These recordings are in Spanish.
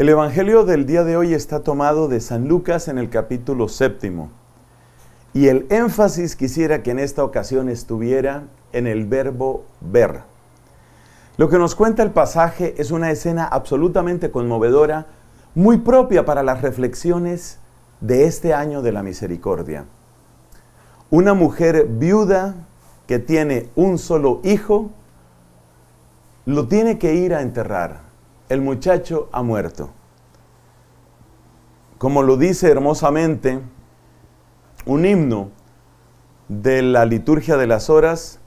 El Evangelio del día de hoy está tomado de San Lucas en el capítulo séptimo. Y el énfasis quisiera que en esta ocasión estuviera en el verbo ver. Lo que nos cuenta el pasaje es una escena absolutamente conmovedora, muy propia para las reflexiones de este año de la misericordia. Una mujer viuda que tiene un solo hijo, lo tiene que ir a enterrar. El muchacho ha muerto. Como lo dice hermosamente un himno de la liturgia de las horas,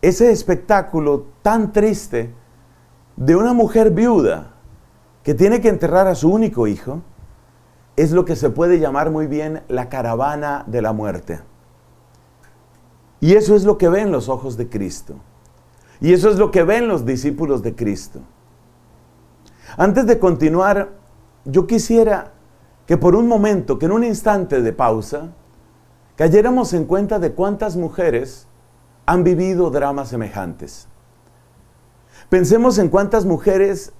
ese espectáculo tan triste de una mujer viuda que tiene que enterrar a su único hijo, es lo que se puede llamar muy bien la caravana de la muerte. Y eso es lo que ven los ojos de Cristo. Y eso es lo que ven los discípulos de Cristo. Antes de continuar, yo quisiera que por un momento, que en un instante de pausa, cayéramos en cuenta de cuántas mujeres han vivido dramas semejantes. Pensemos en cuántas mujeres,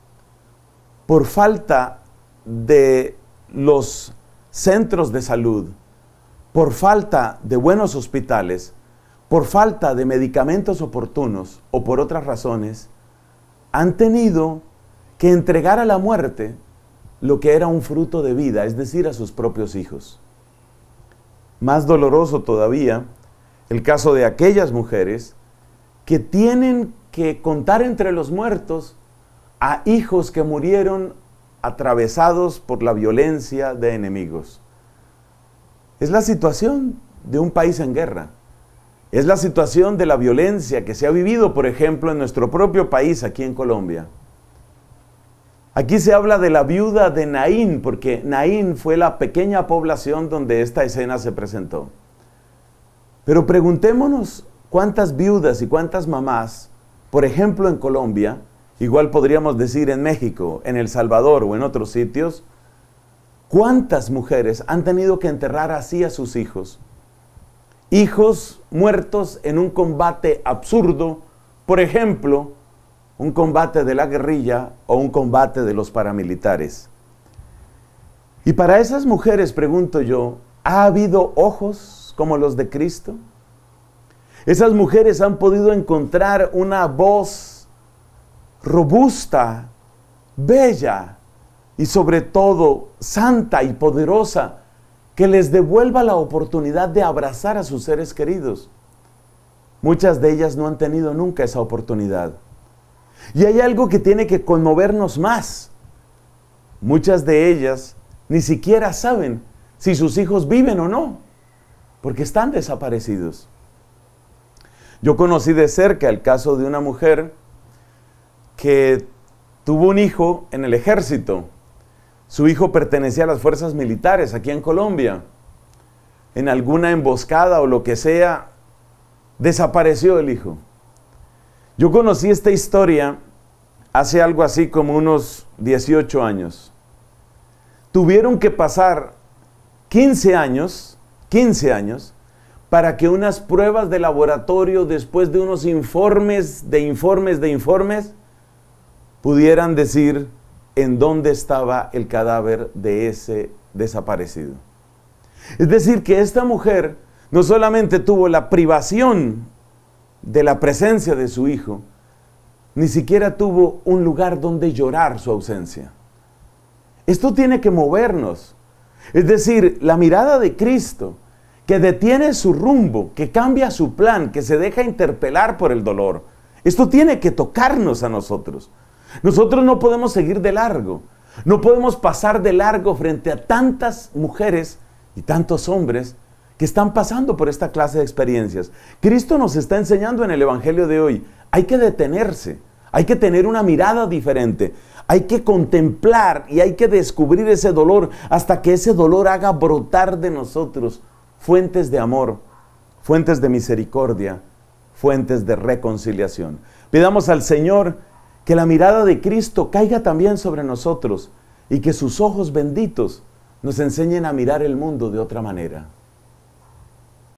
por falta de los centros de salud, por falta de buenos hospitales, por falta de medicamentos oportunos o por otras razones, han tenido que entregar a la muerte lo que era un fruto de vida, es decir, a sus propios hijos. Más doloroso todavía el caso de aquellas mujeres que tienen que contar entre los muertos a hijos que murieron atravesados por la violencia de enemigos. Es la situación de un país en guerra. Es la situación de la violencia que se ha vivido, por ejemplo, en nuestro propio país, aquí en Colombia. Aquí se habla de la viuda de Naín, porque Naín fue la pequeña población donde esta escena se presentó. Pero preguntémonos cuántas viudas y cuántas mamás, por ejemplo en Colombia, igual podríamos decir en México, en El Salvador o en otros sitios, ¿cuántas mujeres han tenido que enterrar así a sus hijos? Hijos muertos en un combate absurdo, por ejemplo, un combate de la guerrilla o un combate de los paramilitares. Y para esas mujeres, pregunto yo, ¿ha habido ojos como los de Cristo? Esas mujeres han podido encontrar una voz robusta, bella y sobre todo santa y poderosa que les devuelva la oportunidad de abrazar a sus seres queridos. Muchas de ellas no han tenido nunca esa oportunidad. Y hay algo que tiene que conmovernos más. Muchas de ellas ni siquiera saben si sus hijos viven o no, porque están desaparecidos. Yo conocí de cerca el caso de una mujer que tuvo un hijo en el ejército. Su hijo pertenecía a las fuerzas militares aquí en Colombia. En alguna emboscada o lo que sea, desapareció el hijo. Yo conocí esta historia hace algo así como unos 18 años. Tuvieron que pasar 15 años, 15 años, para que unas pruebas de laboratorio, después de unos informes, de informes, de informes, pudieran decir en dónde estaba el cadáver de ese desaparecido. Es decir, que esta mujer no solamente tuvo la privación de la presencia de su hijo, ni siquiera tuvo un lugar donde llorar su ausencia. Esto tiene que movernos. Es decir, la mirada de Cristo, que detiene su rumbo, que cambia su plan, que se deja interpelar por el dolor. Esto tiene que tocarnos a nosotros. Nosotros no podemos seguir de largo. No podemos pasar de largo frente a tantas mujeres y tantos hombres que están pasando por esta clase de experiencias. Cristo nos está enseñando en el Evangelio de hoy, hay que detenerse, hay que tener una mirada diferente, hay que contemplar y hay que descubrir ese dolor hasta que ese dolor haga brotar de nosotros fuentes de amor, fuentes de misericordia, fuentes de reconciliación. Pidamos al Señor que la mirada de Cristo caiga también sobre nosotros y que sus ojos benditos nos enseñen a mirar el mundo de otra manera.